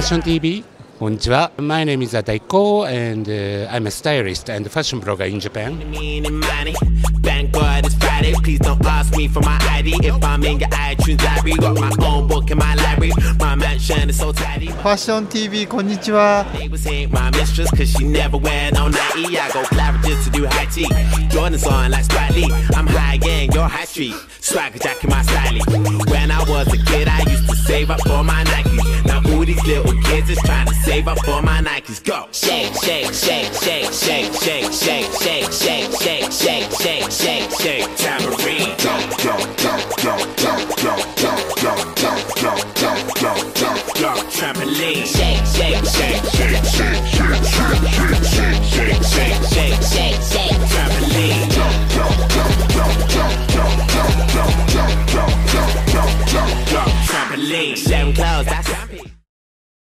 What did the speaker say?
Fashion TV. Konnichiwa. My name is Adaiko and uh, I'm a stylist and fashion blogger in Japan. Please don't ask me for my ID If I'm in your iTunes library Got my own book in my library. My mansion is so tidy Fashion TV, konnichiwa. Neighbors ain't my mistress Cause she never wear no I go to do high tea. Jordan's on like Spike Lee. I'm high high street. Swagger jack in my styling When I was a kid I used to save up for my night these little kids is trying to save up for my Nikes. Go. Shake, shake, shake, shake, shake, shake, shake, shake, shake, shake, shake, shake, shake, shake. Tambourine. Jump, jump, jump, jump, jump, jump, jump, jump, jump, jump, jump, jump, jump, jump. Trampoline. Shake, shake, shake, shake, shake, shake, shake, shake, shake, shake, shake, shake, shake, shake. Trampoline. Jump, jump, jump, jump, jump, jump, jump, jump, jump, jump, jump, jump, jump. Trampoline. Shame clothes. That's